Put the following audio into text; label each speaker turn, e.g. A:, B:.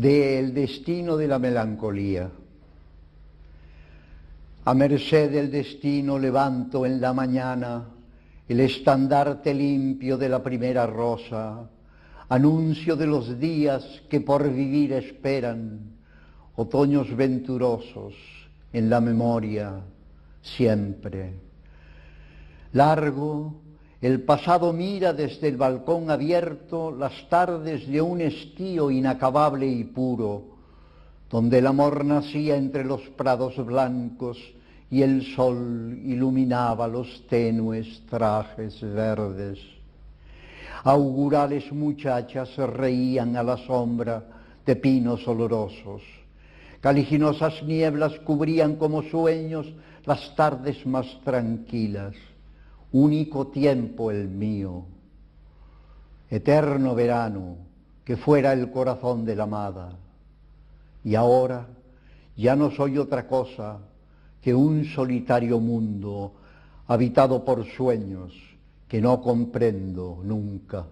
A: del destino de la melancolía. A merced del destino levanto en la mañana el estandarte limpio de la primera rosa, anuncio de los días que por vivir esperan, otoños venturosos en la memoria siempre. Largo, el pasado mira desde el balcón abierto las tardes de un estío inacabable y puro, donde el amor nacía entre los prados blancos y el sol iluminaba los tenues trajes verdes. Augurales muchachas reían a la sombra de pinos olorosos. Caliginosas nieblas cubrían como sueños las tardes más tranquilas. Único tiempo el mío, eterno verano, que fuera el corazón de la amada. Y ahora ya no soy otra cosa que un solitario mundo habitado por sueños que no comprendo nunca.